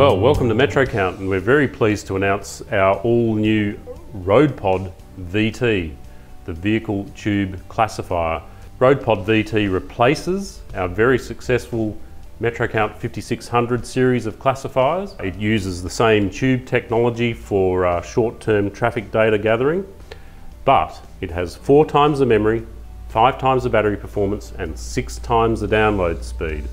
Well, welcome to MetroCount, and we're very pleased to announce our all-new RoadPod VT, the Vehicle Tube Classifier. RoadPod VT replaces our very successful MetroCount 5600 series of classifiers. It uses the same tube technology for uh, short-term traffic data gathering, but it has four times the memory, five times the battery performance, and six times the download speed.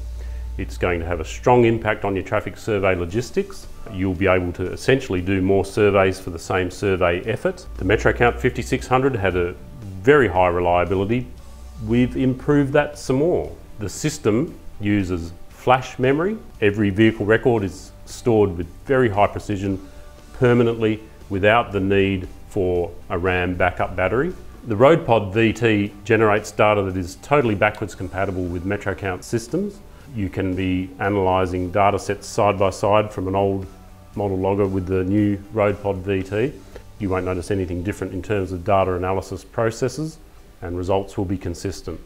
It's going to have a strong impact on your traffic survey logistics. You'll be able to essentially do more surveys for the same survey effort. The MetroCount 5600 had a very high reliability. We've improved that some more. The system uses flash memory. Every vehicle record is stored with very high precision permanently without the need for a RAM backup battery. The RoadPod VT generates data that is totally backwards compatible with MetroCount systems. You can be analysing data sets side by side from an old model logger with the new RoadPod VT. You won't notice anything different in terms of data analysis processes and results will be consistent.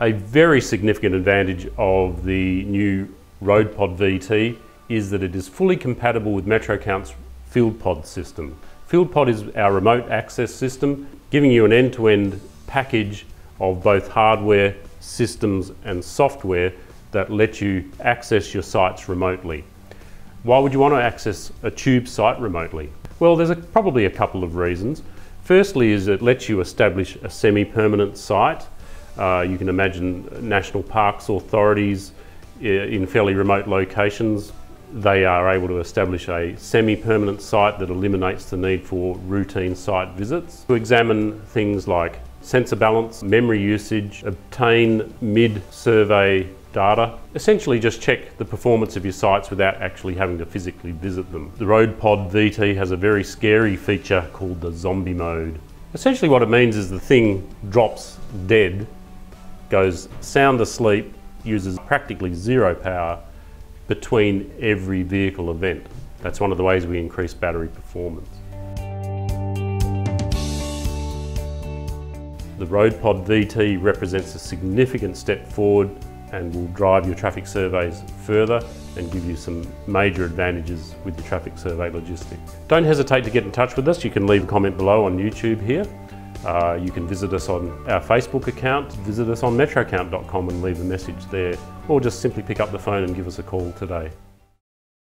A very significant advantage of the new RoadPod VT is that it is fully compatible with MetroCount's FieldPod system. FieldPod is our remote access system, giving you an end-to-end -end package of both hardware, systems and software that let you access your sites remotely. Why would you want to access a tube site remotely? Well, there's a, probably a couple of reasons. Firstly is it lets you establish a semi-permanent site uh, you can imagine national parks authorities uh, in fairly remote locations. They are able to establish a semi-permanent site that eliminates the need for routine site visits. To examine things like sensor balance, memory usage, obtain mid-survey data. Essentially just check the performance of your sites without actually having to physically visit them. The RoadPod VT has a very scary feature called the zombie mode. Essentially what it means is the thing drops dead goes sound asleep, uses practically zero power between every vehicle event. That's one of the ways we increase battery performance. The RoadPod VT represents a significant step forward and will drive your traffic surveys further and give you some major advantages with the traffic survey logistics. Don't hesitate to get in touch with us. You can leave a comment below on YouTube here uh, you can visit us on our Facebook account, visit us on metrocount.com and leave a message there, or just simply pick up the phone and give us a call today.